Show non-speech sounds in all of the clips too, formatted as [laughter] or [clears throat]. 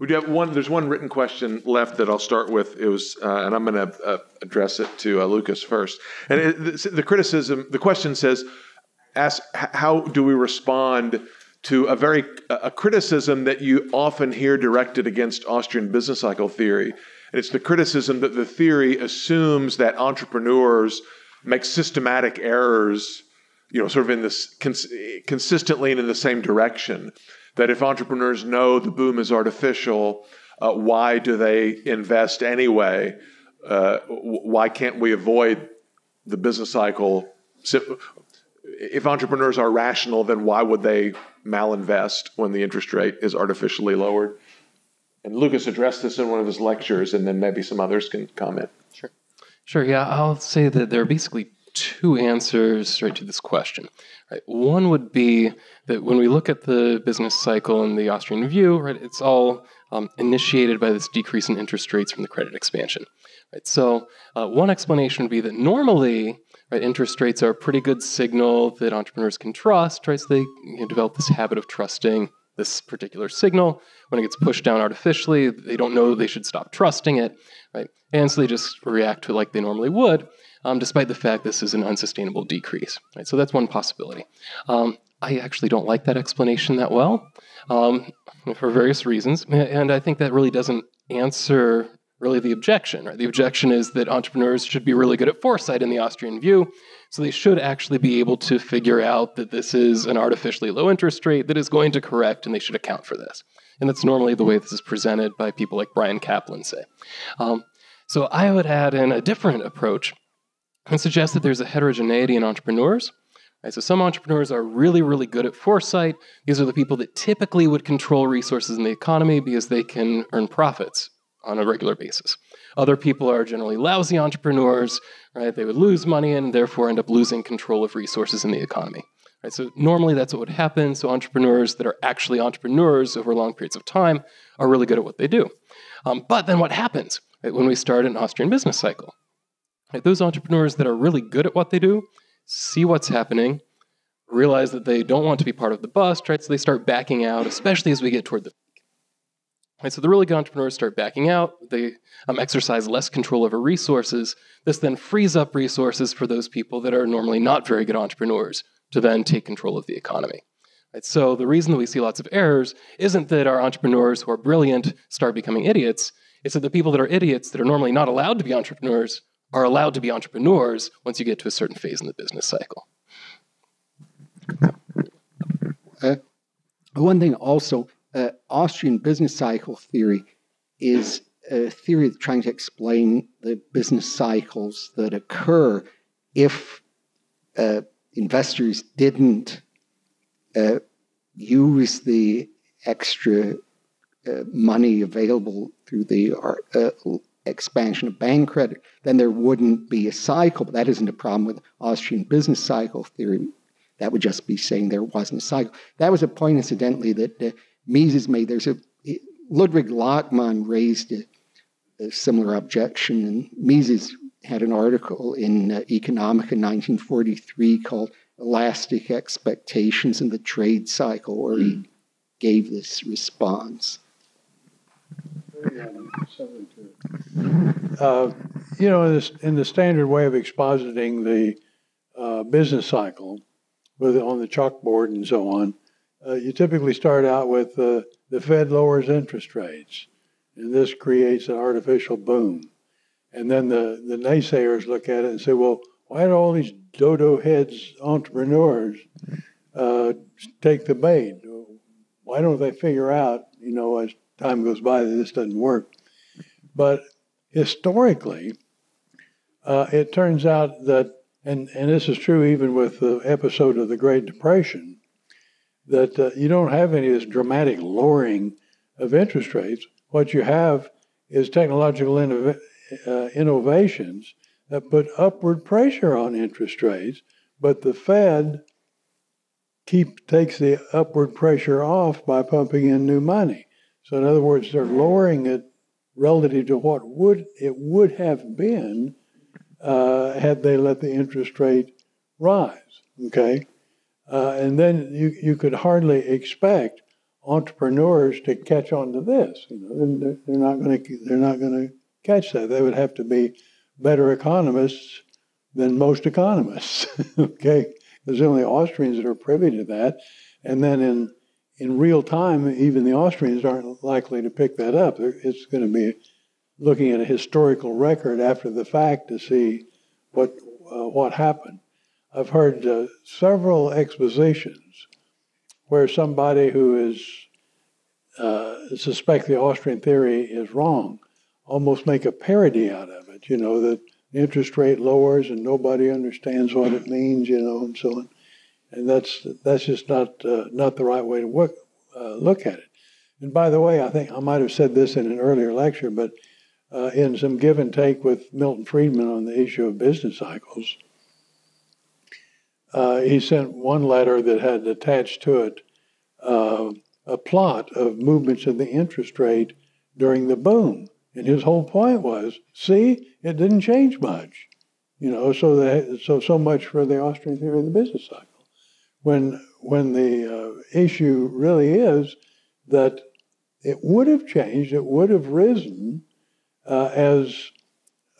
We do have one. There's one written question left that I'll start with. It was, uh, and I'm going to uh, address it to uh, Lucas first. And it, the, the criticism, the question says, ask how do we respond to a very a criticism that you often hear directed against Austrian business cycle theory. And it's the criticism that the theory assumes that entrepreneurs make systematic errors, you know, sort of in this cons- consistently and in the same direction. That if entrepreneurs know the boom is artificial, uh, why do they invest anyway? Uh, why can't we avoid the business cycle? If entrepreneurs are rational, then why would they malinvest when the interest rate is artificially lowered? And Lucas addressed this in one of his lectures, and then maybe some others can comment. Sure. Sure, yeah. I'll say that there are basically two answers right to this question. One would be that when we look at the business cycle in the Austrian view, right, it's all um, initiated by this decrease in interest rates from the credit expansion. Right. So uh, one explanation would be that normally, right, interest rates are a pretty good signal that entrepreneurs can trust. Right, so they you know, develop this habit of trusting this particular signal. When it gets pushed down artificially, they don't know they should stop trusting it, right? And so they just react to it like they normally would, um, despite the fact this is an unsustainable decrease, right? So that's one possibility. Um, I actually don't like that explanation that well um, for various reasons, and I think that really doesn't answer really the objection. Right? The objection is that entrepreneurs should be really good at foresight in the Austrian view, so they should actually be able to figure out that this is an artificially low interest rate that is going to correct, and they should account for this. And that's normally the way this is presented by people like Bryan Caplan, say. Um, so I would add in a different approach and suggest that there's a heterogeneity in entrepreneurs. Right, so some entrepreneurs are really, really good at foresight. These are the people that typically would control resources in the economy because they can earn profits on a regular basis. Other people are generally lousy entrepreneurs, right? They would lose money and therefore end up losing control of resources in the economy. Right? So normally that's what would happen. So entrepreneurs that are actually entrepreneurs over long periods of time are really good at what they do. Um, but then what happens right, when we start an Austrian business cycle? Those entrepreneurs that are really good at what they do see what's happening, realize that they don't want to be part of the bust, right? So they start backing out, especially as we get toward the peak. Right, so the really good entrepreneurs start backing out. They um, exercise less control over resources. This then frees up resources for those people that are normally not very good entrepreneurs to then take control of the economy. Right, so the reason that we see lots of errors isn't that our entrepreneurs who are brilliant start becoming idiots. It's that the people that are idiots that are normally not allowed to be entrepreneurs are allowed to be entrepreneurs once you get to a certain phase in the business cycle. Uh, one thing also uh, Austrian business cycle theory is a theory trying to explain the business cycles that occur if uh, investors didn't uh, use the extra uh, money available through the uh, expansion of bank credit, then there wouldn't be a cycle. But that isn't a problem with Austrian business cycle theory. That would just be saying there wasn't a cycle. That was a point, incidentally, that uh, Mises made. There's a Ludwig Lachmann raised a, a similar objection, and Mises had an article in uh, Economica in 1943 called "Elastic Expectations in the Trade Cycle," where he gave this response. Uh, you know, in, in, the standard way of expositing the uh, business cycle, with on the chalkboard and so on, uh, you typically start out with uh, the Fed lowers interest rates, and this creates an artificial boom. And then the, the naysayers look at it and say, well, why do all these dodo heads entrepreneurs uh, take the bait? Why don't they figure out, you know, as time goes by, that this doesn't work? But historically, uh, it turns out that, and, and this is true even with the episode of the Great Depression, that uh, you don't have any of this dramatic lowering of interest rates. What you have is technological innov- uh, innovations that put upward pressure on interest rates, but the Fed keep takes the upward pressure off by pumping in new money. So in other words, they're lowering it relative to what would it would have been uh, had they let the interest rate rise. Okay, uh, and then you, you could hardly expect entrepreneurs to catch on to this. You know, they're, they're not going to they're not going to catch that. They would have to be better economists than most economists. [laughs] okay, there's only Austrians that are privy to that, and then in in real time, even the Austrians aren't likely to pick that up. It's going to be looking at a historical record after the fact to see what uh, what happened. I've heard uh, several expositions where somebody who is uh, suspect the Austrian theory is wrong almost make a parody out of it. You know that interest rate lowers and nobody understands what it means. You know, and so on. And that's that's just not uh, not the right way to work, uh, look at it. And by the way, I think I might have said this in an earlier lecture, but uh, in some give and take with Milton Friedman on the issue of business cycles, uh, he sent one letter that had attached to it uh, a plot of movements in the interest rate during the boom. And his whole point was, see, it didn't change much. You know, so that, so so much for the Austrian theory of the business cycle. When when the uh, issue really is that it would have changed, it would have risen uh, as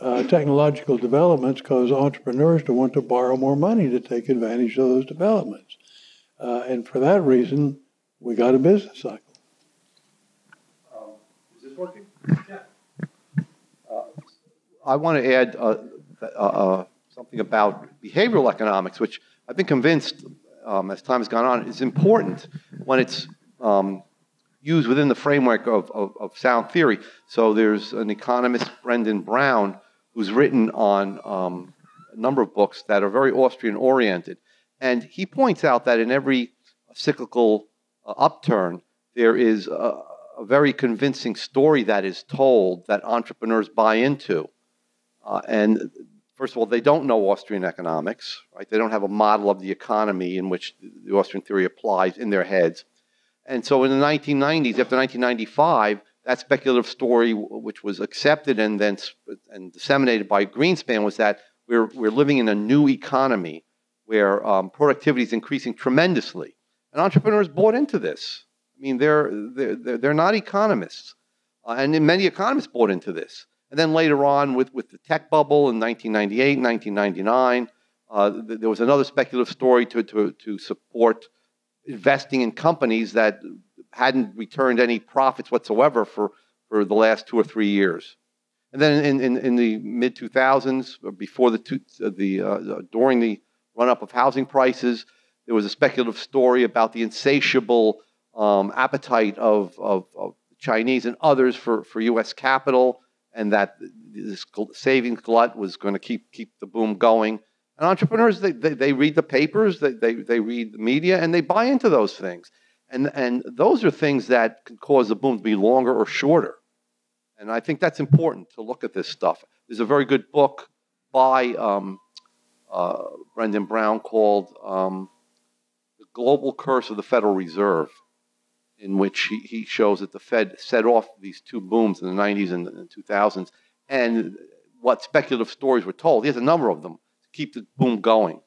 uh, technological developments cause entrepreneurs to want to borrow more money to take advantage of those developments. Uh, and for that reason, we got a business cycle. Um, is this working? Yeah. Uh, I want to add uh, uh, something about behavioral economics, which I've been convinced um, as time has gone on is important when it's um, used within the framework of, of, of, sound theory. So there's an economist, Brendan Brown, who's written on um, a number of books that are very Austrian oriented. And he points out that in every cyclical uh, upturn, there is a, a, very convincing story that is told that entrepreneurs buy into. Uh, and first of all, they don't know Austrian economics, right? They don't have a model of the economy in which the Austrian theory applies in their heads. And so in the 1990s, after 1995, that speculative story, which was accepted and then and disseminated by Greenspan, was that we're, we're living in a new economy where um, productivity is increasing tremendously. And entrepreneurs bought into this. I mean, they're, they're, they're not economists. Uh, and many economists bought into this. And then later on, with, with the tech bubble in 1998, 1999, uh, th- there was another speculative story to, to, to support investing in companies that hadn't returned any profits whatsoever for, for the last two or three years. And then in, in, in the mid 2000s, before the, two, the uh, during the run up of housing prices, there was a speculative story about the insatiable um, appetite of, of, of, Chinese and others for, for U.S. capital, and that this savings glut was going to keep keep the boom going. And entrepreneurs, they, they, they read the papers, they, they, they read the media, and they buy into those things. And, and those are things that can cause the boom to be longer or shorter. And I think that's important to look at this stuff. There's a very good book by um, uh, Brendan Brown called um, The Global Curse of the Federal Reserve, in which he, he shows that the Fed set off these two booms in the 90s and the 2000s and what speculative stories were told. He has a number of them to keep the boom going.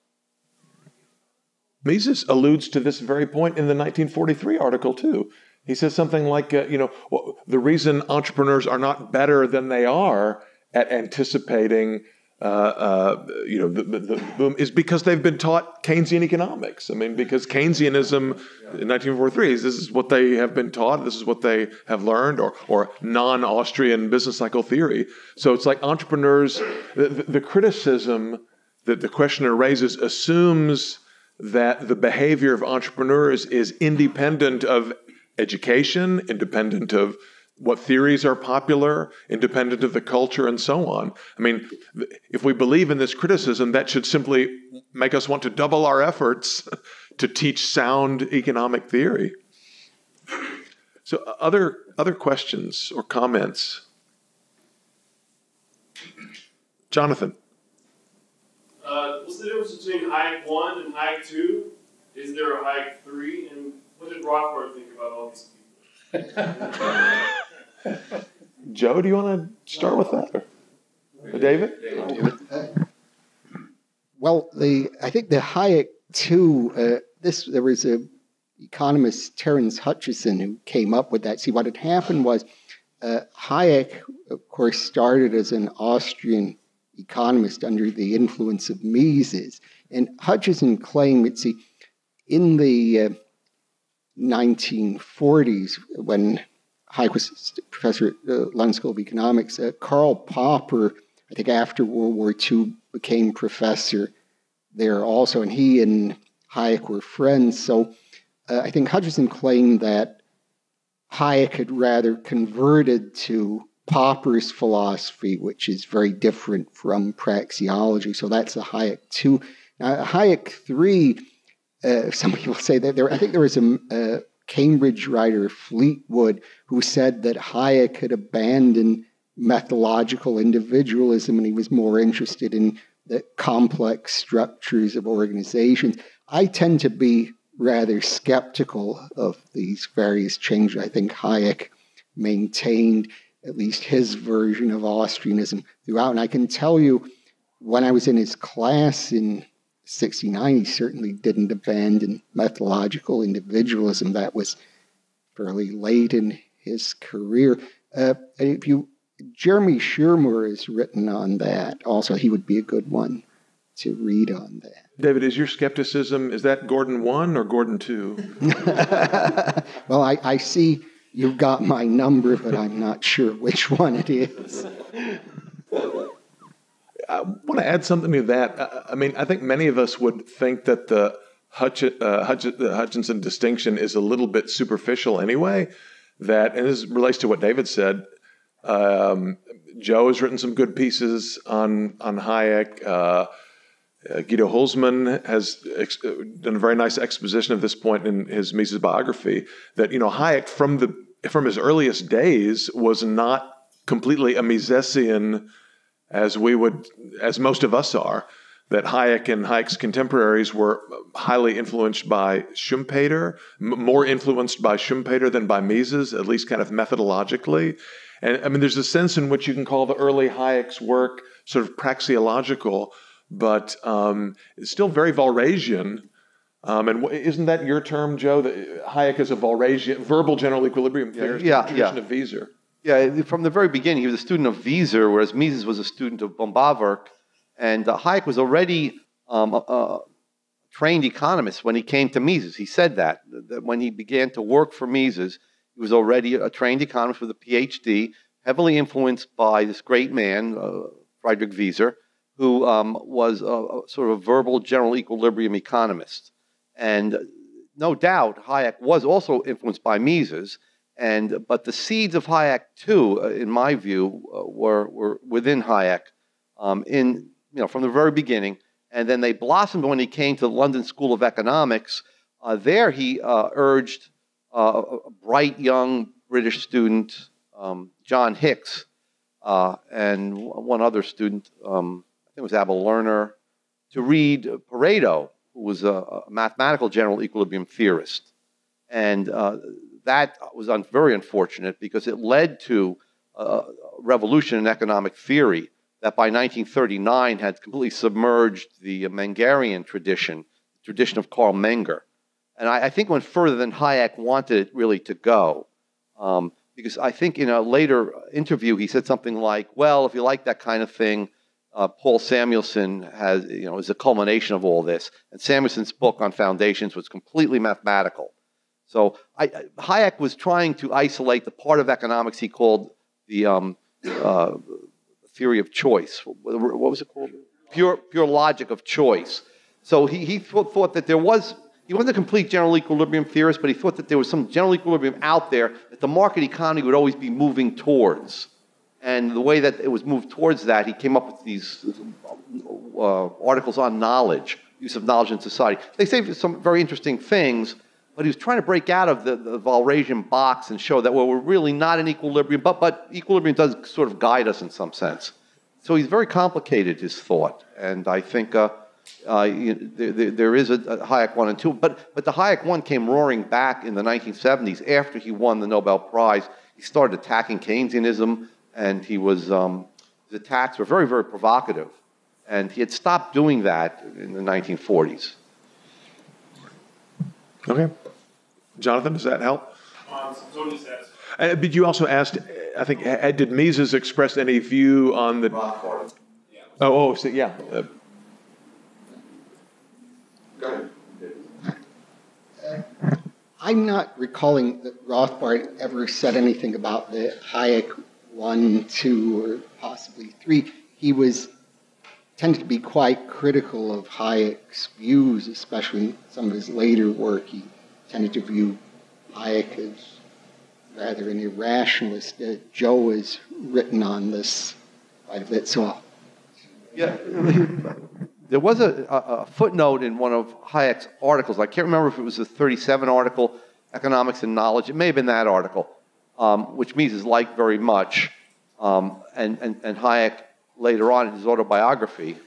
Mises alludes to this very point in the 1943 article, too. He says something like, uh, you know, well, the reason entrepreneurs are not better than they are at anticipating, uh, uh, you know, the, the, boom is because they've been taught Keynesian economics. I mean, because Keynesianism in 1943, this is what they have been taught, this is what they have learned, or, or non Austrian business cycle theory. So it's like entrepreneurs, the, the criticism that the questioner raises assumes that the behavior of entrepreneurs is independent of education, independent of what theories are popular, independent of the culture, and so on. I mean, if we believe in this criticism, that should simply make us want to double our efforts [laughs] to teach sound economic theory. So, other, other questions or comments? Jonathan. Uh, what's the difference between Hayek 1 and Hayek 2? Is there a Hayek 3? And what did Rothbard think about all these people? [laughs] Joe, do you want to start with that? Or David? Well, the I think the Hayek 2, uh, this, there was a economist Terence Hutchison who came up with that. See, what had happened was uh, Hayek, of course, started as an Austrian economist under the influence of Mises. And Hutchison claimed that, see, in the uh, 1940s, when Was professor at the London School of Economics, uh, Karl Popper, I think after World War II, became professor there also. And he and Hayek were friends. So uh, I think Hutchison claimed that Hayek had rather converted to Popper's philosophy, which is very different from praxeology. So that's the Hayek 2. Now, Hayek 3, uh, [laughs] some people say that there, I think there was a, a Cambridge writer, Fleetwood, who said that Hayek had abandoned methodological individualism and he was more interested in the complex structures of organizations. I tend to be rather skeptical of these various changes. I think Hayek maintained at least his version of Austrianism throughout. And I can tell you, when I was in his class in 69, he certainly didn't abandon methodological individualism. That was fairly late in his career. Uh, if you, Jeremy Shearmur has written on that. Also, he would be a good one to read on that. David, is your skepticism is that Gordon one or Gordon two? [laughs] well, I, I see you've got my number, but I'm not sure which one it is. [laughs] I want to add something to that. I mean, I think many of us would think that the, Hutch, uh, Hutch, the Hutchinson distinction is a little bit superficial anyway. That, and this relates to what David said. Um, Joe has written some good pieces on on Hayek. Uh, uh, Guido Hülsmann has ex- done a very nice exposition of this point in his Mises biography. That you know Hayek from the from his earliest days was not completely a Misesian as we would, as most of us are, that Hayek and Hayek's contemporaries were highly influenced by Schumpeter, m- more influenced by Schumpeter than by Mises, at least kind of methodologically. And I mean, there's a sense in which you can call the early Hayek's work sort of praxeological, but um, it's still very Walrasian. Um, and w- isn't that your term, Joe? That Hayek is a Walrasian, verbal general equilibrium theorist, yeah, tradition yeah. of Wieser. Yeah, from the very beginning, he was a student of Wieser, whereas Mises was a student of Böhm-Bawerk. And uh, Hayek was already um, a, a, trained economist when he came to Mises. He said that, that when he began to work for Mises, he was already a trained economist with a PhD, heavily influenced by this great man, uh, Friedrich Wieser, who um, was a, a, sort of verbal general equilibrium economist. And no doubt, Hayek was also influenced by Mises. And but the seeds of Hayek too, uh, in my view, uh, were were within Hayek, um, in you know from the very beginning, and then they blossomed when he came to the London School of Economics. Uh, there, he uh, urged uh, a bright young British student, um, John Hicks, uh, and one other student, um, I think it was Abba Lerner, to read Pareto, who was a, a mathematical general equilibrium theorist, and that was un- very unfortunate because it led to a revolution in economic theory that by 1939 had completely submerged the Mengerian tradition, the tradition of Carl Menger. And I, I, think went further than Hayek wanted it really to go. Um, because I think in a later interview he said something like, well, if you like that kind of thing, uh, Paul Samuelson has, you know, is a culmination of all this. And Samuelson's book on foundations was completely mathematical. So I, Hayek was trying to isolate the part of economics he called the um, uh, theory of choice. What was it called? Pure, pure logic of choice. So he, he thought, that there was, he wasn't a complete general equilibrium theorist, but he thought that there was some general equilibrium out there that the market economy would always be moving towards. And the way that it was moved towards that, he came up with these uh, articles on knowledge, use of knowledge in society. They say some very interesting things, but he was trying to break out of the, the box and show that, well, we're really not in equilibrium, but, but equilibrium does sort of guide us in some sense. So he's very complicated, his thought. And I think uh, uh, there, there is a, a, Hayek 1 and 2. But, but the Hayek 1 came roaring back in the 1970s after he won the Nobel Prize. He started attacking Keynesianism, and he was, um, his attacks were very, very provocative. And he had stopped doing that in the 1940s. Okay. Jonathan, does that help? Um, so does. Uh, but you also asked, I think, uh, did Mises express any view on the? Rothbard. Oh, oh, so, yeah. Uh, I'm not recalling that Rothbard ever said anything about the Hayek one, two, or possibly three. He was tended to be quite critical of Hayek's views, especially in some of his later work. He tended to view Hayek as rather an irrationalist. Uh, Joe has written on this so I'll Yeah, [laughs] there was a, a a footnote in one of Hayek's articles. I can't remember if it was the 37 article, Economics and Knowledge. It may have been that article, um, which Mises liked very much. Um, and, and, and Hayek, later on in his autobiography,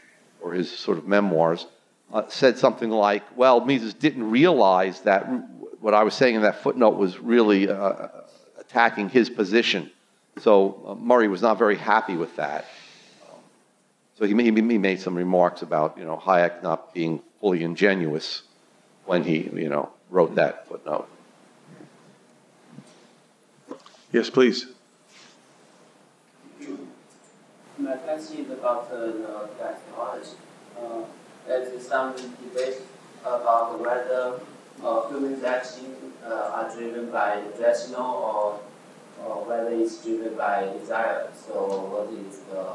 or his sort of memoirs, uh, said something like, well, Mises didn't realize that what I was saying in that footnote was really uh, attacking his position. So uh, Murray was not very happy with that. So he, he he made some remarks about, you know, Hayek not being fully ingenuous when he, you know, wrote that footnote. yes, please. My question is about uh, the gas knowledge. Uh, there's some debate about whether uh, human actions uh, are driven by rational or, or whether it's driven by desire. So what is the,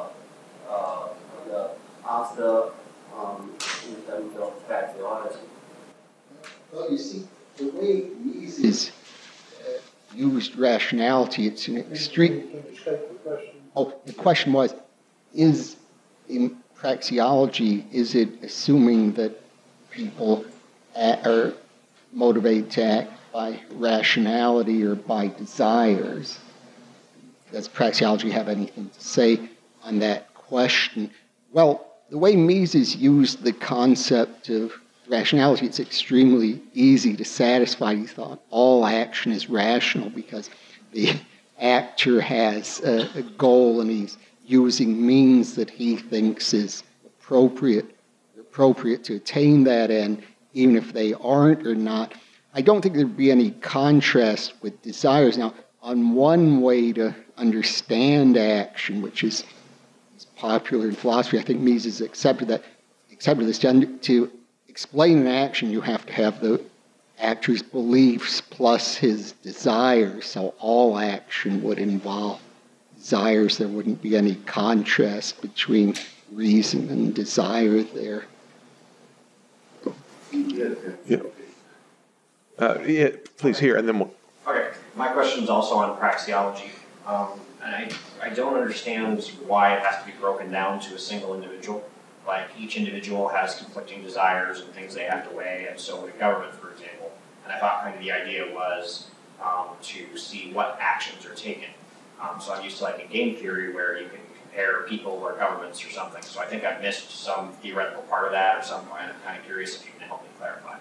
uh, the answer um, in terms of gas theology? Well, you see, the way Mises uh, used rationality, it's an extreme. Oh, the question was, is in praxeology, is it assuming that people are motivated to act by rationality or by desires? Does praxeology have anything to say on that question? Well, the way Mises used the concept of rationality, it's extremely easy to satisfy. He thought all action is rational because the [laughs] actor has a, a goal and he's using means that he thinks is appropriate appropriate to attain that end, even if they aren't or not. I don't think there'd be any contrast with desires. Now, on one way to understand action, which is, is popular in philosophy, I think Mises accepted that accepted this to, explain an action, you have to have the actor's beliefs plus his desires. So all action would involve desires. There wouldn't be any contrast between reason and desire there. Yeah. Uh, yeah, please here, and then we'll. Okay, my question is also on praxeology. Um, and I, I don't understand why it has to be broken down to a single individual. Like each individual has conflicting desires and things they have to weigh, and so would a government, for example. And I thought kind of the idea was um, to see what actions are taken. Um, so I'm used to like in game theory where you can compare people or governments or something. So I think I missed some theoretical part of that or some point. I'm kind of curious if you can help me clarify.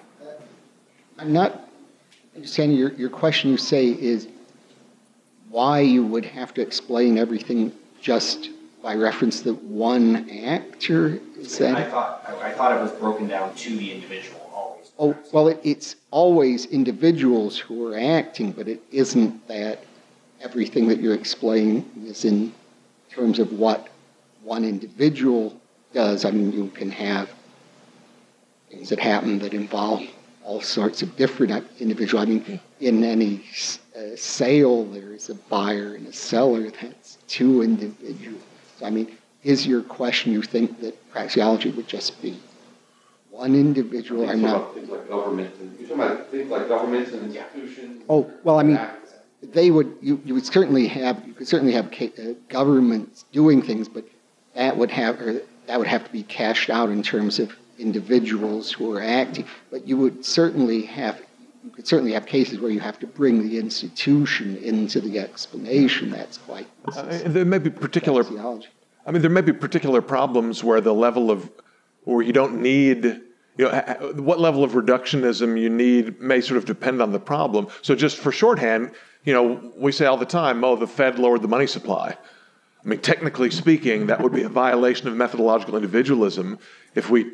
I'm not understanding your, your question. You say is why you would have to explain everything just by reference to one actor. Is I thought, I I thought it was broken down to the individual always. Oh, well, it, it's always individuals who are acting, but it isn't that everything that you're explaining is in terms of what one individual does. I mean, you can have things that happen that involve all sorts of different individuals. I mean, in any uh, sale, there is a buyer and a seller. That's two individuals. So, I mean, is your question you think that praxeology would just be one individual? I'm not. Things like government, and you're talking about things like governments and institutions. Oh, well, I mean, they would, you, you would certainly have, you could certainly have uh, governments doing things, but that would have, or that would have to be cashed out in terms of individuals who are acting. But you would certainly have, you could certainly have cases where you have to bring the institution into the explanation. That's quite Uh, there may be particular. theology. I mean, there may be particular problems where the level of, where you don't need, you know, ha- ha- what level of reductionism you need may sort of depend on the problem. So just for shorthand, you know, we say all the time, oh, the Fed lowered the money supply. I mean, technically speaking, that would be a violation of methodological individualism if we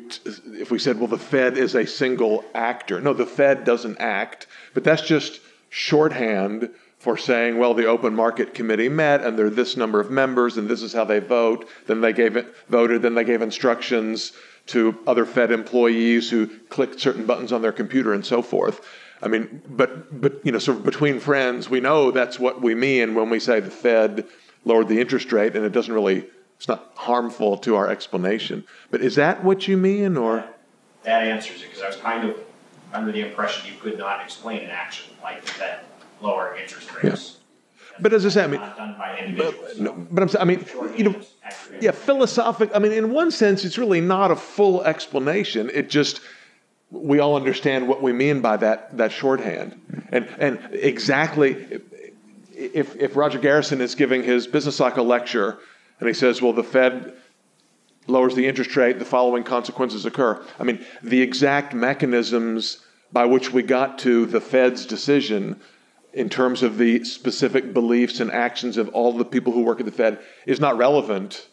if we said, well, the Fed is a single actor. No, the Fed doesn't act, but that's just shorthand for saying, well, the open market committee met and there are this number of members and this is how they vote. Then they gave it voted. Then they gave instructions to other Fed employees who clicked certain buttons on their computer and so forth. I mean, but but you know, sort of between friends, we know that's what we mean when we say the Fed lowered the interest rate, and it doesn't really it's not harmful to our explanation. But is that what you mean, or That answers it, because I was kind of under the impression you could not explain an action like the Fed lowering interest rates. But as I say, I mean- Not done by individuals. no, but I'm saying, I mean, you know, yeah, philosophic. I mean, in one sense, it's really not a full explanation. It just we all understand what we mean by that that shorthand, and and exactly if if Roger Garrison is giving his business cycle lecture and he says, well, the Fed lowers the interest rate, the following consequences occur. I mean, the exact mechanisms by which we got to the Fed's decision in terms of the specific beliefs and actions of all the people who work at the Fed is not relevant.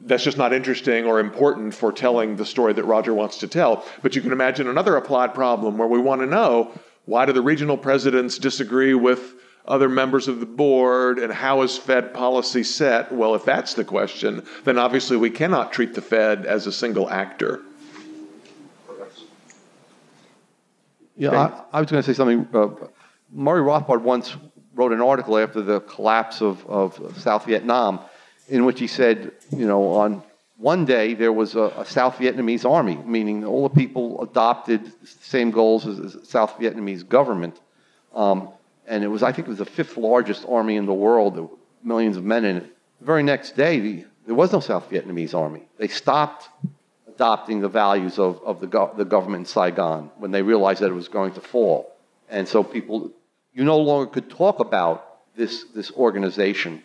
That's just not interesting or important for telling the story that Roger wants to tell. But you can imagine another applied problem where we want to know why do the regional presidents disagree with other members of the board and how is Fed policy set? Well, if that's the question, then obviously we cannot treat the Fed as a single actor. Yeah, I, I was going to say something. Uh, Murray Rothbard once wrote an article after the collapse of, of South Vietnam in which he said, you know, on one day there was a, a South Vietnamese army, meaning all the people adopted the same goals as the South Vietnamese government. Um, and it was, I think it was the fifth largest army in the world, millions of men in it. The very next day, the, there was no South Vietnamese army. They stopped adopting the values of, of the, go- the government in Saigon when they realized that it was going to fall. And so people, you no longer could talk about this, this organization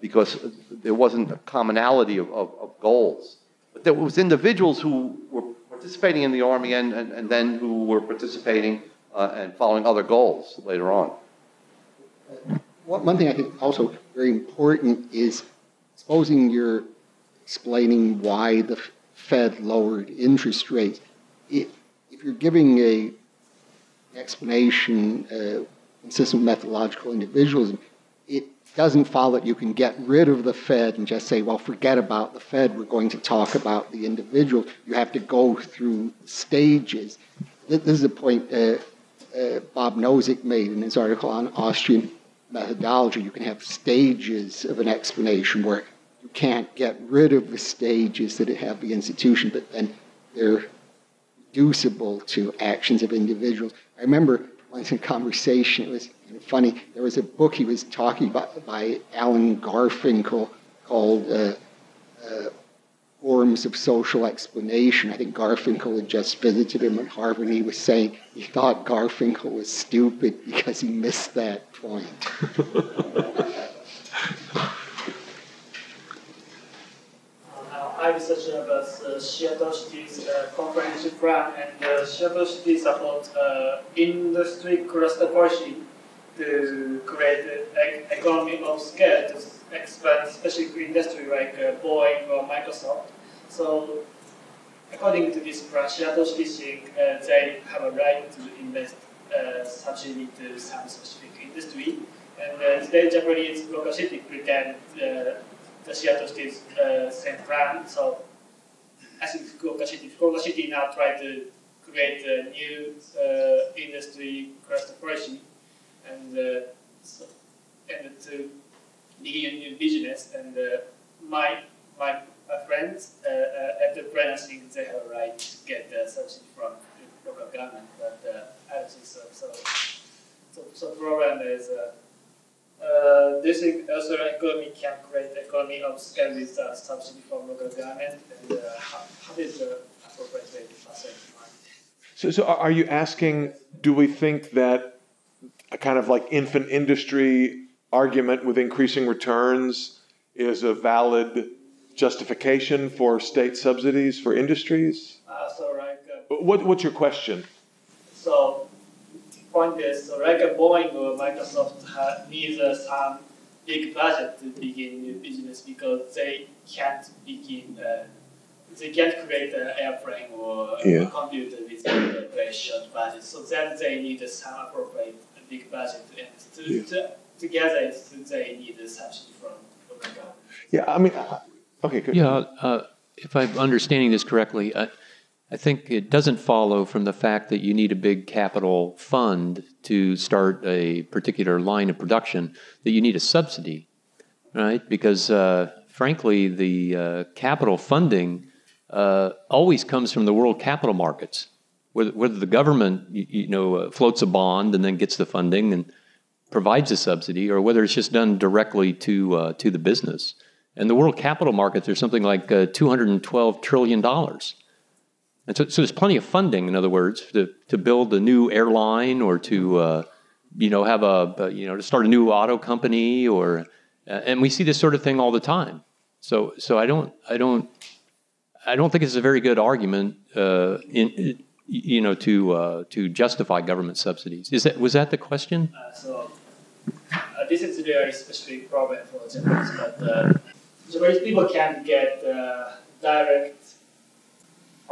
because there wasn't a commonality of, of, of goals. But there was individuals who were participating in the army and, and, and then who were participating uh, and following other goals later on. One thing I think also very important is supposing you're explaining why the Fed lowered interest rates. If, if you're giving a explanation uh, consistent with methodological individualism, it doesn't follow that you can get rid of the Fed and just say, well, forget about the Fed. We're going to talk about the individual. You have to go through stages. This is a point uh, uh, Bob Nozick made in his article on Austrian methodology. You can have stages of an explanation where you can't get rid of the stages that have the institution, but then they're reducible to actions of individuals. I remember once in conversation, it was funny, there was a book he was talking about by Alan Garfinkel called uh, uh, Forms of Social Explanation. I think Garfinkel had just visited him at Harvard, and he was saying he thought Garfinkel was stupid because he missed that point. [laughs] I researched about uh, Seattle uh, comprehensive plan and uh, Seattle City supports uh, industry policy to create an economy of scale to expand specific industry like uh, Boeing or Microsoft. So according to this plan, Seattle City they have a right to invest uh, subsidy to some specific industry. And uh, the Japanese local city pretend uh, the Seattle City's uh, same plan. So I think Fukuoka City, Fukuoka City now try to create a new uh, industry policy and uh, so, and to begin a new business. And uh, my my friends uh, uh, entrepreneurs think they have a right to get the subsidy from the local government, but uh, I don't think so. So so, so problem is. Uh, think also economy can create economy of scale with uh, subsidy from local government? And uh, how, how is the appropriate way to it? So, so are are you asking, do we think that a kind of like infant industry argument with increasing returns is a valid justification for state subsidies for industries? Uh, so like, uh, What, what's your question? so point is, so like a Boeing or Microsoft ha- needs uh, some big budget to begin new business because they can't begin. Uh, they can't create an airplane or Yeah. a computer with a very short budget. So then they need some appropriate big budget, and to, Yeah. to, together it's, they need a subsidy from from the government. Yeah, I mean, uh, okay, good. Yeah, uh, if I'm understanding this correctly, I, think it doesn't follow from the fact that you need a big capital fund to start a particular line of production that you need a subsidy, right? Because uh, frankly, the uh, capital funding uh, always comes from the world capital markets. Whether, whether the government, you, you know, uh, floats a bond and then gets the funding and provides a subsidy, or whether it's just done directly to uh, to the business. And the world capital markets are something like uh, 212 trillion dollars. And so, so there's plenty of funding, in other words, to, to build a new airline or to, uh, you know, have a, you know, to start a new auto company or, uh, and we see this sort of thing all the time. So, so I don't, I don't, I don't think it's a very good argument, uh, in, you know, to, uh, to justify government subsidies. Is that, was that the question? Uh, so this is a very specific problem for Japanese, but people can't get direct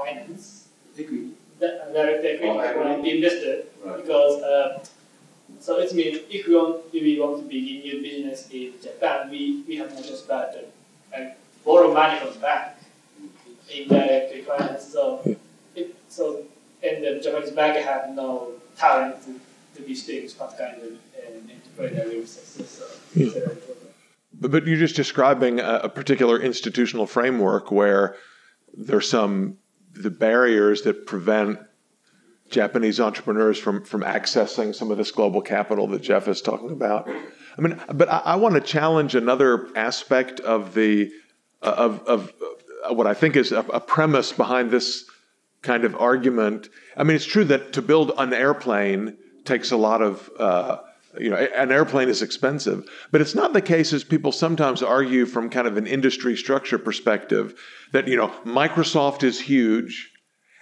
finance, Equity. di- direct equity Oh, equity. from investor Right. because uh, so it means if we want if we want to begin new business in Japan, we, we have no just but to like, borrow money from the bank in direct finance. So it, so and the Japanese bank have no talent to, to be distinguish what kind of um, entrepreneurial success. So it's a very. But, but you're just describing a, a particular institutional framework where there's some the barriers that prevent Japanese entrepreneurs from from accessing some of this global capital that Jeff is talking about. I mean, but I, I want to challenge another aspect of the of of what I think is a, a premise behind this kind of argument. I mean, it's true that to build an airplane takes a lot of, uh, you know, an airplane is expensive, but it's not the case as people sometimes argue from kind of an industry structure perspective that, you know, Microsoft is huge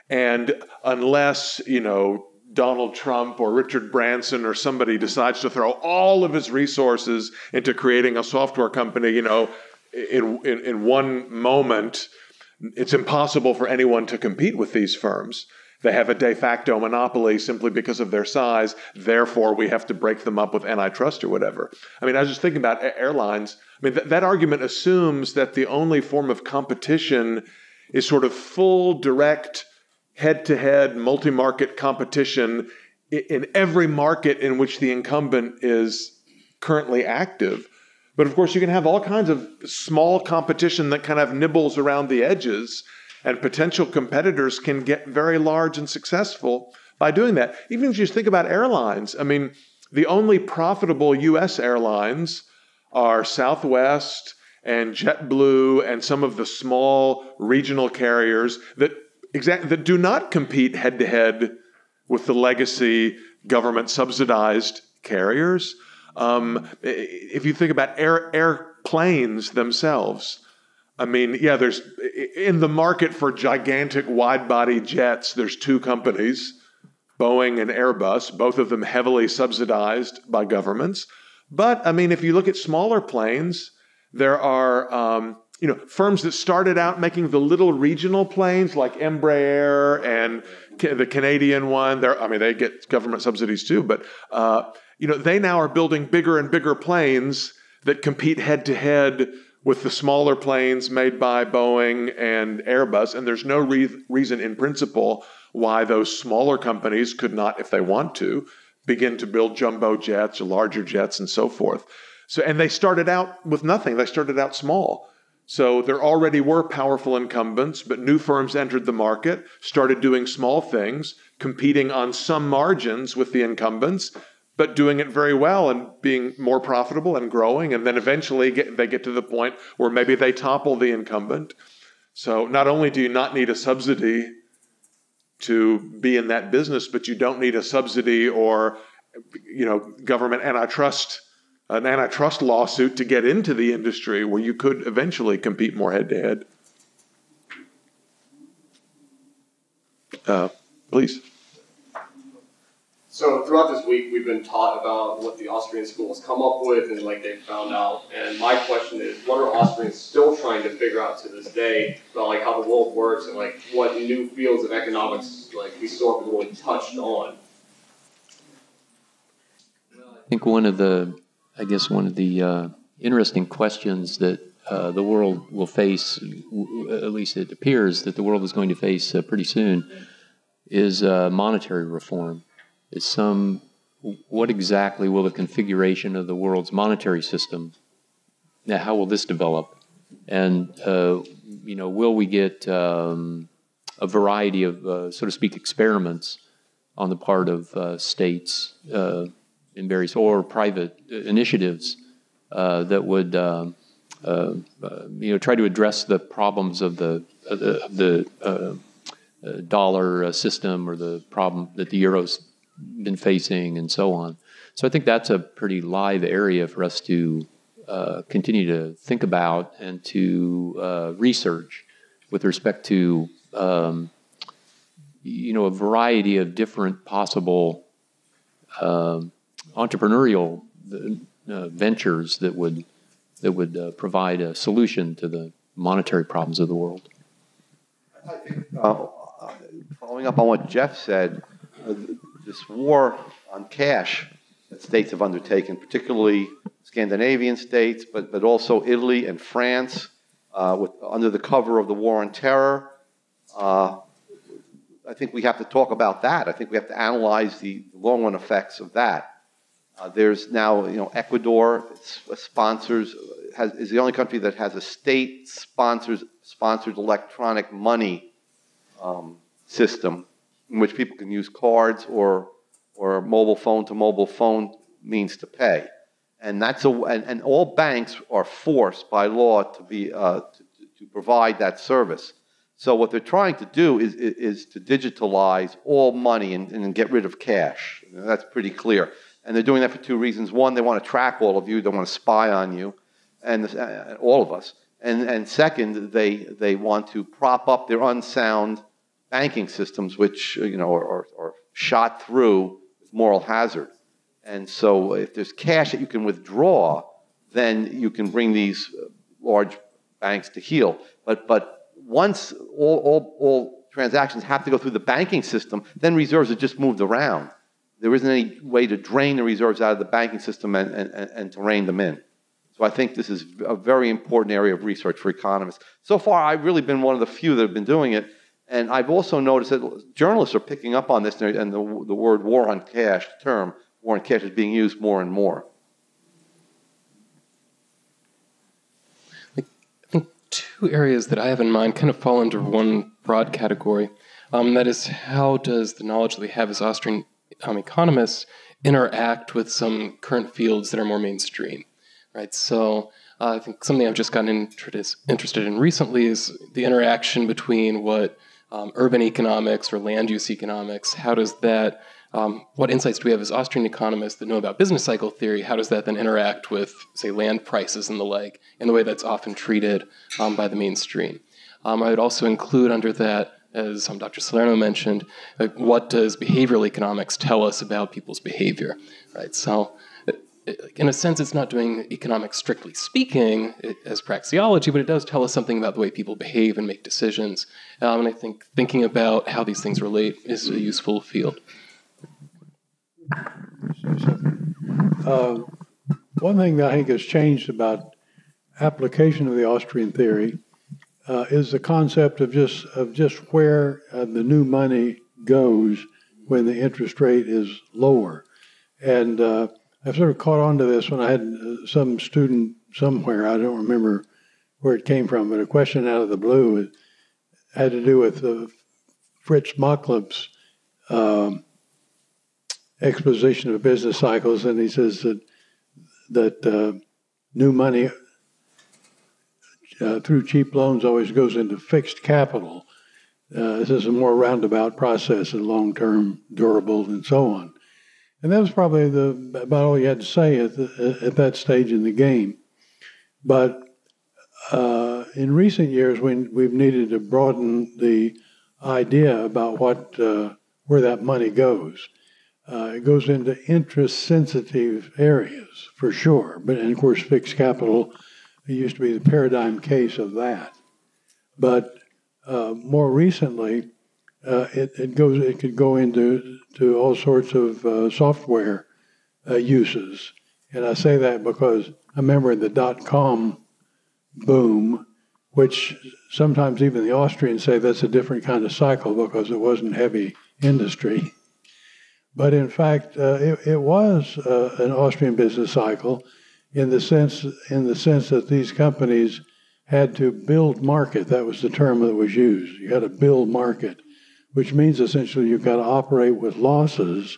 and unless, you know, Donald Trump or Richard Branson or somebody decides to throw all of his resources into creating a software company, you know, in, in, in one moment, it's impossible for anyone to compete with these firms. They have a de facto monopoly simply because of their size. Therefore, we have to break them up with antitrust or whatever. I mean, I was just thinking about airlines. I mean, th- that argument assumes that the only form of competition is sort of full, direct, head to head, multi market competition in every market in which the incumbent is currently active. But of course, you can have all kinds of small competition that kind of nibbles around the edges, and potential competitors can get very large and successful by doing that. Even if you think about airlines, I mean, the only profitable US airlines are Southwest and JetBlue and some of the small regional carriers that exact that do not compete head to head with the legacy government subsidized carriers. Um, if you think about air, airplanes themselves, I mean, yeah, there's in the market for gigantic wide body jets, there's two companies, Boeing and Airbus, both of them heavily subsidized by governments. But I mean, if you look at smaller planes, there are um, you know firms that started out making the little regional planes like Embraer and the Canadian one. They're, I mean, they get government subsidies too, but uh, you know they now are building bigger and bigger planes that compete head to head with the smaller planes made by Boeing and Airbus. And there's no re- reason in principle why those smaller companies could not, if they want to, begin to build jumbo jets or larger jets and so forth. So, and they started out with nothing. They started out small. So there already were powerful incumbents, but new firms entered the market, started doing small things, competing on some margins with the incumbents, but doing it very well and being more profitable and growing. And then eventually get, they get to the point where maybe they topple the incumbent. So not only do you not need a subsidy to be in that business, but you don't need a subsidy or you know government antitrust an antitrust lawsuit to get into the industry where you could eventually compete more head to head. Uh, Please. So throughout this week, we've been taught about what the Austrian schools come up with and like they found out. And my question is, what are Austrians still trying to figure out to this day about like how the world works and like what new fields of economics like we still haven't really touched on? I think one of the, I guess one of the uh, interesting questions that uh, the world will face, at least it appears that the world is going to face uh, pretty soon, is uh, monetary reform is some what exactly will the configuration of the world's monetary system now how will this develop? And uh, you know will we get um, a variety of uh, so to speak experiments on the part of uh, states uh, in various or private initiatives uh, that would um, uh, you know try to address the problems of the the, the dollar system or the problem that the euros been facing and so on. So I think that's a pretty live area for us to uh, continue to think about and to uh, research with respect to um, you know a variety of different possible um, entrepreneurial uh, ventures that would that would uh, provide a solution to the monetary problems of the world. Think, uh, following up on what Jeff said, uh, this war on cash that states have undertaken, particularly Scandinavian states, but, but also Italy and France, uh, with, under the cover of the war on terror. Uh, I think we have to talk about that. I think we have to analyze the long run effects of that. Uh, there's now, you know, Ecuador sponsors has, is the only country that has a state sponsors sponsored electronic money um, system in which people can use cards or, or mobile phone to mobile phone means to pay. And, that's a, and, and all banks are forced by law to, be, uh, to, to provide that service. So what they're trying to do is, is to digitalize all money and, and get rid of cash. That's pretty clear. And they're doing that for two reasons. One, they want to track all of you, they want to spy on you, and uh, all of us. And, and second, they, they want to prop up their unsound banking systems, which you know are, are shot through with moral hazard. And so, if there's cash that you can withdraw, then you can bring these uh, large banks to heel. But but once all, all, all transactions have to go through the banking system, then reserves are just moved around. There isn't any way to drain the reserves out of the banking system and, and, and to rein them in. So I think this is a very important area of research for economists. So far, I've really been one of the few that have been doing it, and I've also noticed that journalists are picking up on this, and the, the word war on cash the term, war on cash, is being used more and more. I think two areas that I have in mind kind of fall under one broad category. Um, that is, how does the knowledge that we have as Austrian um, economists interact with some current fields that are more mainstream? Right. So uh, I think something I've just gotten interested in recently is the interaction between what um, urban economics or land use economics? How does that, um, what insights do we have as Austrian economists that know about business cycle theory? How does that then interact with, say, land prices and the like in the way that's often treated um, by the mainstream? Um, I would also include under that, as um, Dr. Salerno mentioned, like what does behavioral economics tell us about people's behavior? Right. So in a sense, it's not doing economics strictly speaking as praxeology, but it does tell us something about the way people behave and make decisions. Um, and I think thinking about how these things relate is a useful field. Uh, one thing that I think has changed about application of the Austrian theory uh, is the concept of just of just where uh, the new money goes when the interest rate is lower, and uh, I've sort of caught on to this when I had uh, some student somewhere, I don't remember where it came from, but a question out of the blue had to do with uh, Fritz Machlup's um, exposition of business cycles, and he says that that uh, new money uh, through cheap loans always goes into fixed capital. Uh, this is a more roundabout process and long-term, durable, and so on. And that was probably the, about all you had to say at, the, at that stage in the game. But uh, in recent years, when we've needed to broaden the idea about what uh, where that money goes, Uh, it goes into interest sensitive areas for sure. But and of course, fixed capital used to be the paradigm case of that. But uh, more recently, uh, it, it goes it could go into to all sorts of uh, software uh, uses. And I say that because I remember the dot com boom, which sometimes even the Austrians say that's a different kind of cycle because it wasn't heavy industry. But in fact, uh, it, it, was uh, an Austrian business cycle in the sense in the sense that these companies had to build market. That was the term that was used. You had to build market, which means essentially you've got to operate with losses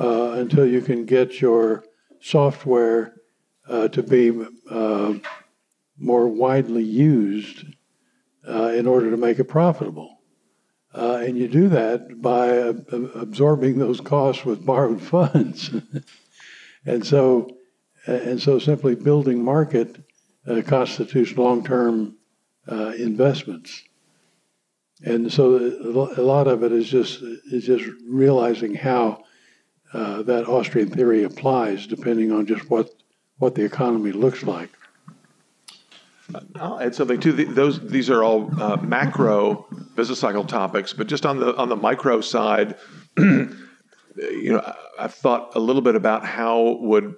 uh, until you can get your software uh, to be uh, more widely used uh, in order to make it profitable. Uh, and you do that by absorbing those costs with borrowed [laughs] funds. and so, and so simply building market uh, constitutes long-term investments. And so a lot of it is just is just realizing how uh, that Austrian theory applies, depending on just what what the economy looks like. I'll add something too. those these are all uh, macro business cycle topics, but just on the on the micro side, [clears throat] you know, I've thought a little bit about how would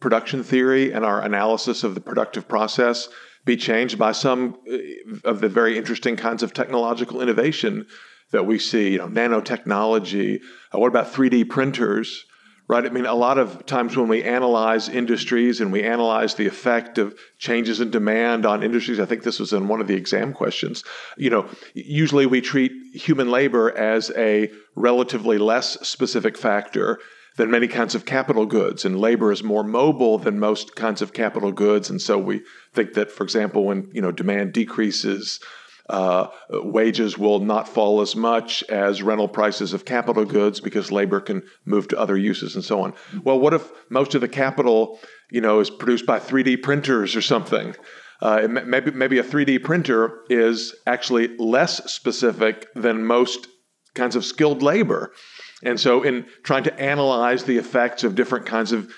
production theory and our analysis of the productive process be changed by some uh, of the very interesting kinds of technological innovation that we see. You know, nanotechnology. Uh, what about 3D printers? right? I mean, a lot of times when we analyze industries and we analyze the effect of changes in demand on industries, I think this was in one of the exam questions. You know, usually we treat human labor as a relatively less specific factor than many kinds of capital goods, and labor is more mobile than most kinds of capital goods, and so we think that, for example, when you know demand decreases, uh, wages will not fall as much as rental prices of capital goods because labor can move to other uses and so on. Well, what if most of the capital, you know, is produced by 3D printers or something? Uh, maybe maybe a 3D printer is actually less specific than most kinds of skilled labor, and so in trying to analyze the effects of different kinds of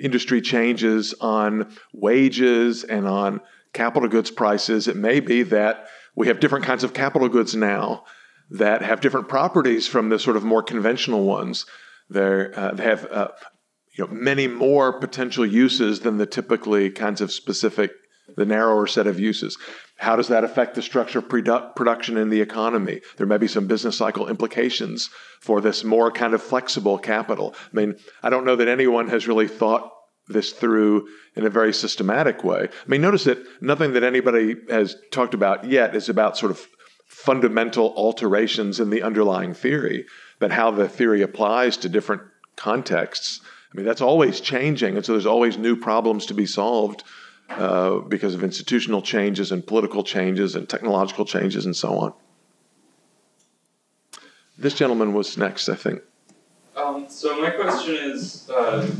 industry changes on wages and on capital goods prices, it may be that we have different kinds of capital goods now that have different properties from the sort of more conventional ones. Uh, they have uh, you know, many more potential uses than the typically kinds of specific, the narrower set of uses. How does that affect the structure of produ- production in the economy? There may be some business cycle implications for this more kind of flexible capital. I mean, I don't know that anyone has really thought this through in a very systematic way. I mean, notice that nothing that anybody has talked about yet is about sort of fundamental alterations in the underlying theory, but how the theory applies to different contexts. I mean, that's always changing, and so there's always new problems to be solved uh, because of institutional changes and political changes and technological changes and so on. This gentleman was next, I think. Um, so my question is. Uh,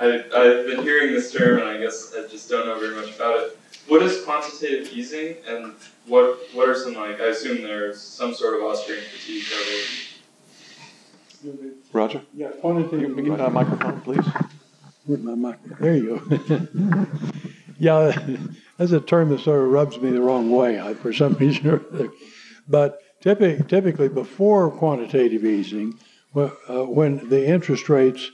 I, I've been hearing this term, and I guess I just don't know very much about it. What is quantitative easing, and what what are some like? I assume there's some sort of Austrian fatigue. Roger. Yeah, quantitative. Can you get a microphone, please? Where's my microphone? There you go. [laughs] yeah, that's a term that sort of rubs me the wrong way I, for some [laughs] reason. but typically, typically, before quantitative easing, uh, when the interest rates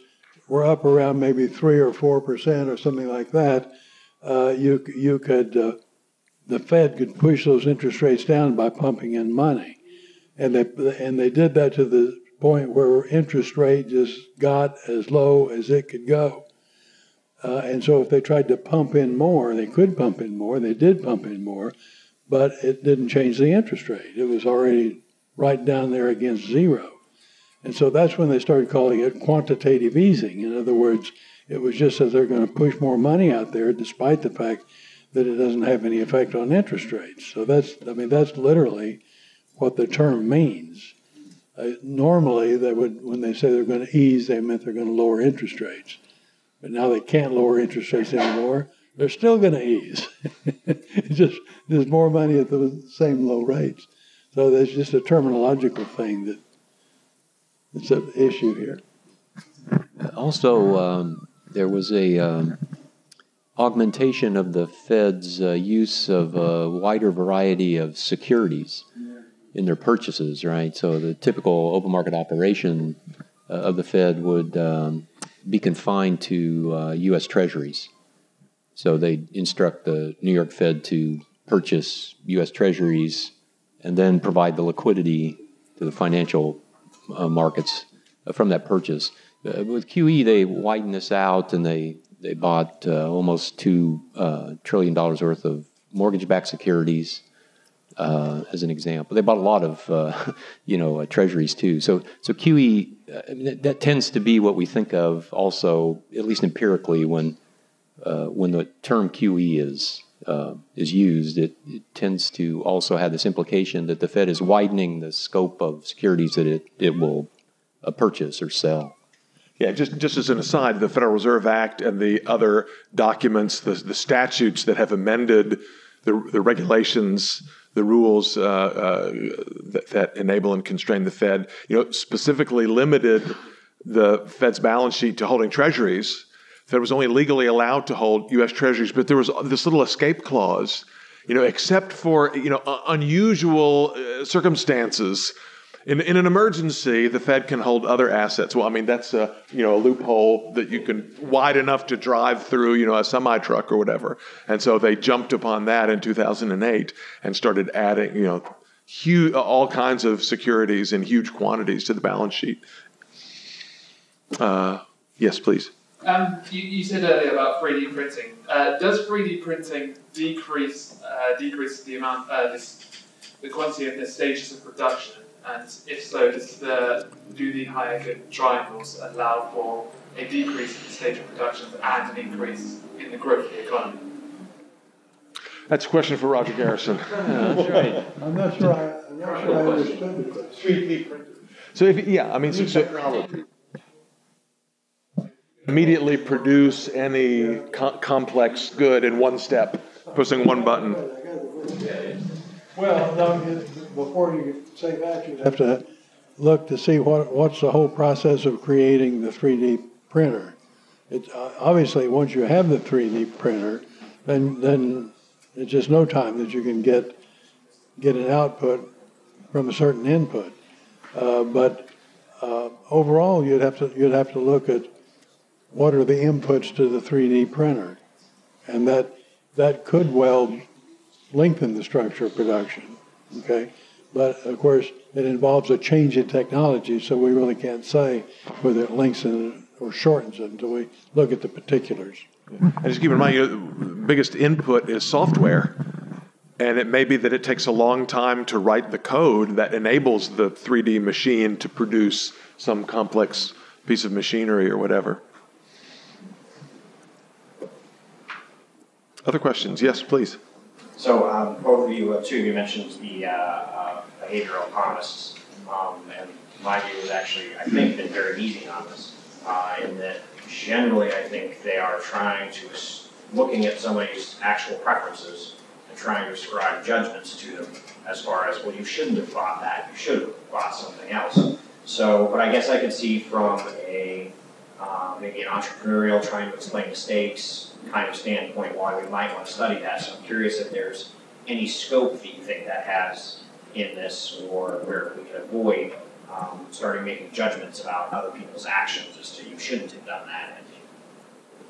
were up around maybe three or four percent or something like that, uh, you you could uh, the Fed could push those interest rates down by pumping in money, and they and they did that to the point where interest rate just got as low as it could go. Uh, and so if they tried to pump in more, they could pump in more. They did pump in more, but it didn't change the interest rate. It was already right down there against zero. And so that's when they started calling it quantitative easing. In other words, it was just that they're going to push more money out there despite the fact that it doesn't have any effect on interest rates. So that's, I mean, that's literally what the term means. Uh, normally, they would, when they say they're going to ease, they meant they're going to lower interest rates. But now they can't lower interest rates anymore. They're still going to ease. [laughs] just there's more money at the same low rates. So there's just a terminological thing that it's an issue here. Also, um, there was a um, augmentation of the Fed's uh, use of a wider variety of securities in their purchases, right? So the typical open market operation uh, of the Fed would um, be confined to uh, U.S. Treasuries. So they instruct the New York Fed to purchase U.S. Treasuries and then provide the liquidity to the financial uh, markets uh, from that purchase. Uh, with QE, they widened this out and they they bought uh, almost two trillion dollars worth of mortgage-backed securities, uh, as an example. They bought a lot of [laughs] you know treasuries too. So so QE that, that, tends to be what we think of also, at least empirically, when when the term QE is uh, is used, it, it, tends to also have this implication that the Fed is widening the scope of securities that it, it will uh, purchase or sell. Yeah, just just as an aside, the Federal Reserve Act and the other documents, the, the statutes that have amended the, the regulations, the rules uh, uh, that, that, enable and constrain the Fed, you know, specifically limited the Fed's balance sheet to holding treasuries. The Fed was only legally allowed to hold U.S. treasuries, but there was this little escape clause, you know, except for you know unusual uh, circumstances in, in an emergency, the Fed can hold other assets. Well, I mean, that's a, you know, a loophole that you can, wide enough to drive through, you know, a semi truck or whatever. And so they jumped upon that in 2008 and started adding, you know, huge, all kinds of securities in huge quantities to the balance sheet. Uh, yes, please. Um, you, you, said earlier about 3D printing. Uh, does 3D printing decrease uh, decrease the amount, uh, this, the quantity of the stages of production and if so, does the, do the Hayek triangles allow for a decrease in the stage of production and an increase in the growth of the economy? That's a question for Roger Garrison. [laughs] Yeah, that's right. I'm not sure I, I'm not sure I understood the question. 3D. So if, yeah, I mean, so, so immediately produce any co- complex good in one step, pushing one button. Well, no, before you say that, you'd have to look to see what, what's the whole process of creating the 3D printer. It, uh, obviously, once you have the 3D printer, then, then it's just no time that you can get, get an output from a certain input. Uh, but uh, overall, you'd have, to, you'd have to look at what are the inputs to the 3D printer. And that, that could well lengthen the structure of production. Okay? But of course, it involves a change in technology, so we really can't say whether it lengthens or shortens it until we look at the particulars. And just keep in mind, you know, the biggest input is software. And it may be that it takes a long time to write the code that enables the 3D machine to produce some complex piece of machinery or whatever. Other questions? Yes, please. So um, both of you, uh, two, you mentioned the uh, uh, behavioral economists, um, and my view is actually, I think, been very easy on this, uh, in that generally I think they are trying to, looking at somebody's actual preferences and trying to ascribe judgments to them as far as, well, you shouldn't have bought that, you should have bought something else. So, but I guess I could see from a, uh, maybe an entrepreneurial trying to explain mistakes, kind of standpoint why we might want to study that. So I'm curious if there's any scope that you think that has in this, or where we can avoid um, starting making judgments about other people's actions as to you shouldn't have done that.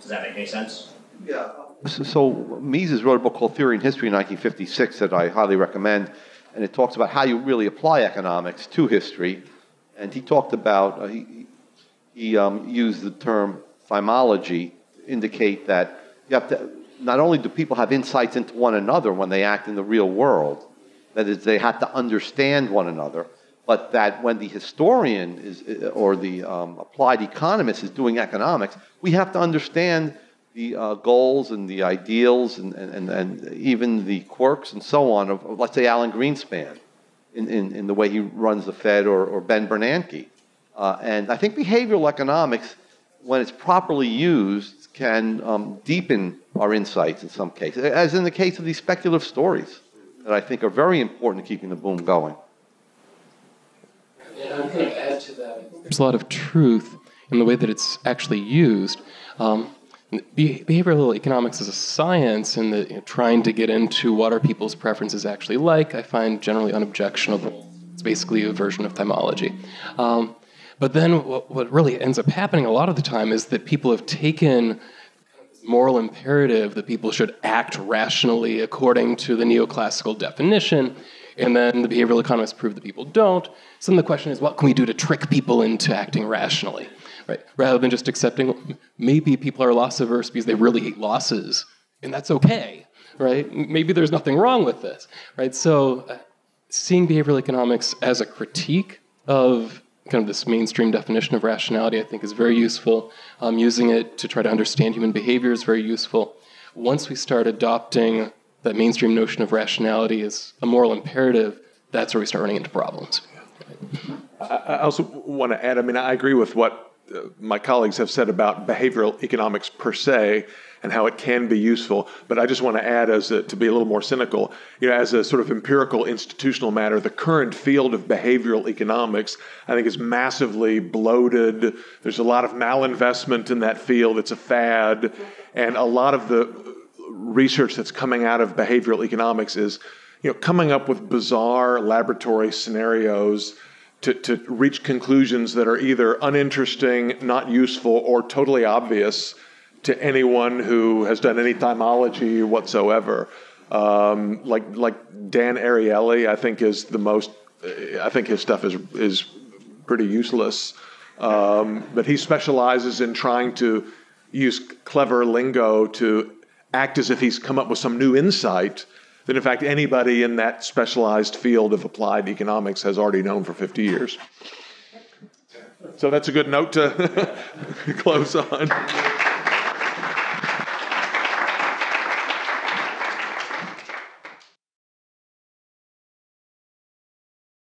Does that make any sense? Yeah. So, so Mises wrote a book called Theory and History in 1956 that I highly recommend, and it talks about how you really apply economics to history. And he talked about, uh, he, he um, used the term thymology to indicate that you have to, not only do people have insights into one another when they act in the real world, that is, they have to understand one another, but that when the historian is, or the um, applied economist is doing economics, we have to understand the uh, goals and the ideals and, and, and even the quirks and so on of, of let's say, Alan Greenspan in, in, in, the way he runs the Fed or, or Ben Bernanke. Uh, and I think behavioral economics, when it's properly used, can um, deepen our insights in some cases, as in the case of these speculative stories that I think are very important to keeping the boom going. And I'm going to add to that. There's a lot of truth in the way that it's actually used. Um, behavioral economics is a science, and the, you know, trying to get into what are people's preferences actually like, I find generally unobjectionable. It's basically a version of thymology. Um, but then what, what really ends up happening a lot of the time is that people have taken moral imperative that people should act rationally according to the neoclassical definition, and then the behavioral economists prove that people don't. So then the question is, what can we do to trick people into acting rationally? Right? Rather than just accepting maybe people are loss averse because they really hate losses, and that's okay, right? Maybe there's nothing wrong with this, right? So uh, seeing behavioral economics as a critique of kind of this mainstream definition of rationality, I think, is very useful. Um, using it to try to understand human behavior is very useful. Once we start adopting that mainstream notion of rationality as a moral imperative, that's where we start running into problems. I also want to add I mean, I agree with what my colleagues have said about behavioral economics per se and how it can be useful. But I just want to add, as a, to be a little more cynical, you know, as a sort of empirical institutional matter, the current field of behavioral economics, I think, is massively bloated. There's a lot of malinvestment in that field. It's a fad, and a lot of the research that's coming out of behavioral economics is, you know, coming up with bizarre laboratory scenarios. To, to reach conclusions that are either uninteresting, not useful, or totally obvious to anyone who has done any thymology whatsoever. Um, like like Dan Ariely, I think is the most. I think his stuff is is pretty useless. Um, but he specializes in trying to use clever lingo to act as if he's come up with some new insight that, in fact, anybody in that specialized field of applied economics has already known for 50 years. So that's a good note to [laughs] close on.